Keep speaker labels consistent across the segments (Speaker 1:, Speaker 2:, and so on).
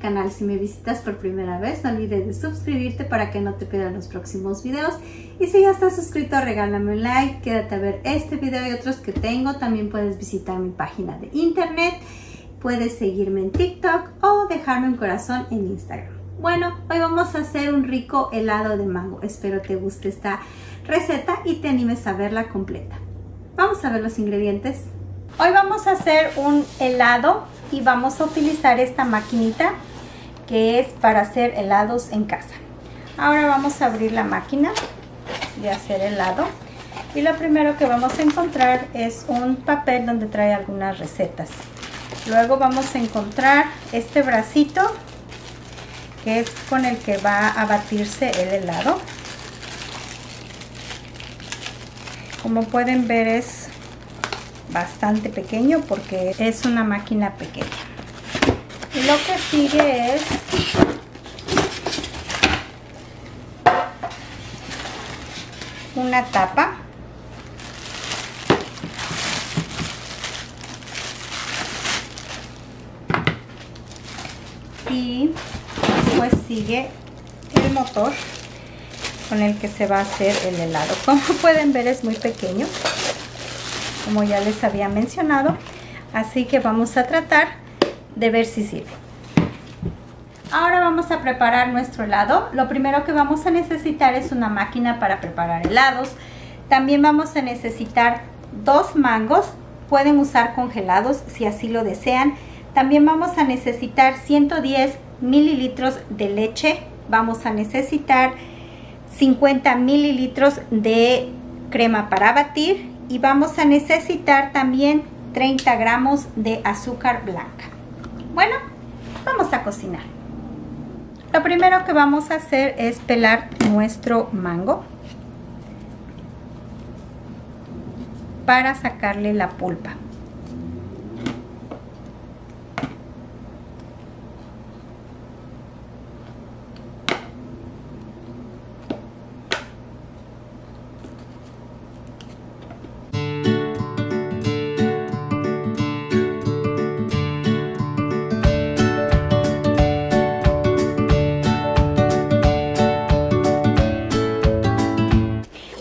Speaker 1: canal. Si me visitas por primera vez, no olvides de suscribirte para que no te pierdas los próximos videos. Y si ya estás suscrito, regálame un like, quédate a ver este video y otros que tengo. También puedes visitar mi página de internet, puedes seguirme en TikTok o dejarme un corazón en Instagram. Bueno, hoy vamos a hacer un rico helado de mango. Espero te guste esta receta y te animes a verla completa. Vamos a ver los ingredientes. Hoy vamos a hacer un helado y vamos a utilizar esta maquinita que es para hacer helados en casa. Ahora vamos a abrir la máquina de hacer helado y lo primero que vamos a encontrar es un papel donde trae algunas recetas. Luego vamos a encontrar este bracito que es con el que va a batirse el helado. Como pueden ver es bastante pequeño porque es una máquina pequeña. Lo que sigue es una tapa y después sigue el motor con el que se va a hacer el helado. Como pueden ver es muy pequeño, como ya les había mencionado. Así que vamos a tratar de ver si sirve. Ahora vamos a preparar nuestro helado. Lo primero que vamos a necesitar es una máquina para preparar helados. También vamos a necesitar dos mangos. Pueden usar congelados si así lo desean. También vamos a necesitar 110 mililitros de leche. Vamos a necesitar 50 mililitros de crema para batir y vamos a necesitar también 30 gramos de azúcar blanca. Bueno, vamos a cocinar. Lo primero que vamos a hacer es pelar nuestro mango para sacarle la pulpa.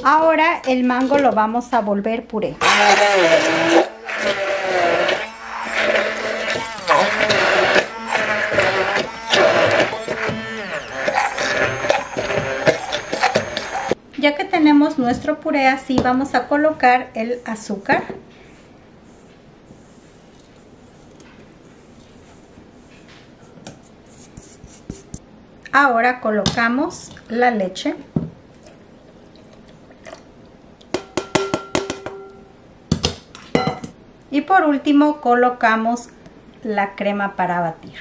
Speaker 1: Ahora el mango lo vamos a volver puré. Ya que tenemos nuestro puré así, vamos a colocar el azúcar. Ahora colocamos la leche. Y por último colocamos la crema para batir.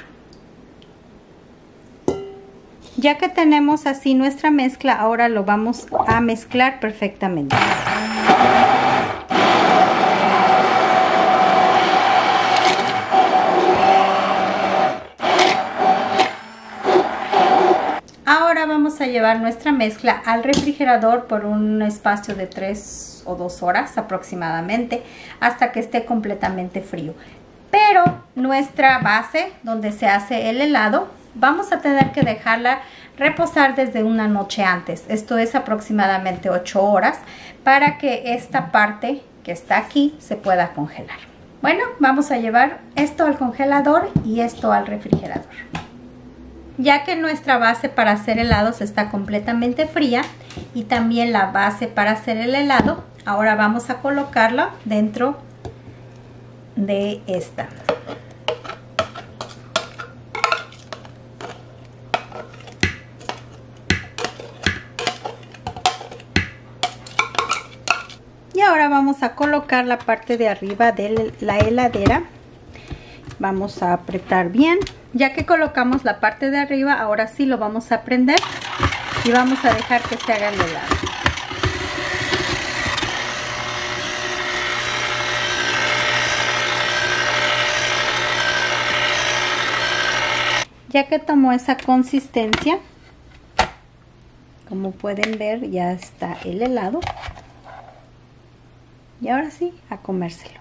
Speaker 1: Ya que tenemos así nuestra mezcla, ahora lo vamos a mezclar perfectamente. Ahora vamos a llevar nuestra mezcla al refrigerador por un espacio de 3 o 2 horas aproximadamente hasta que esté completamente frío. Pero nuestra base donde se hace el helado vamos a tener que dejarla reposar desde una noche antes. Esto es aproximadamente 8 horas para que esta parte que está aquí se pueda congelar. Bueno, vamos a llevar esto al congelador y esto al refrigerador. Ya que nuestra base para hacer helados está completamente fría y también la base para hacer el helado, ahora vamos a colocarla dentro de esta. Y ahora vamos a colocar la parte de arriba de la heladera. Vamos a apretar bien. Ya que colocamos la parte de arriba, ahora sí lo vamos a prender y vamos a dejar que se haga el helado. Ya que tomó esa consistencia, como pueden ver ya está el helado. Y ahora sí, a comérselo.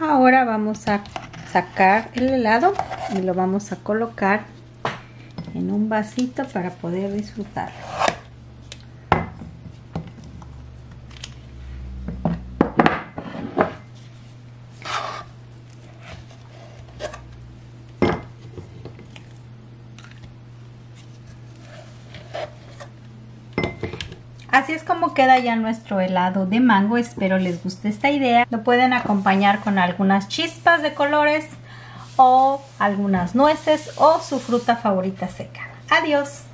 Speaker 1: Ahora vamos a sacar el helado y lo vamos a colocar en un vasito para poder disfrutarlo. Así es como queda ya nuestro helado de mango. Espero les guste esta idea. Lo pueden acompañar con algunas chispas de colores o algunas nueces o su fruta favorita seca. Adiós.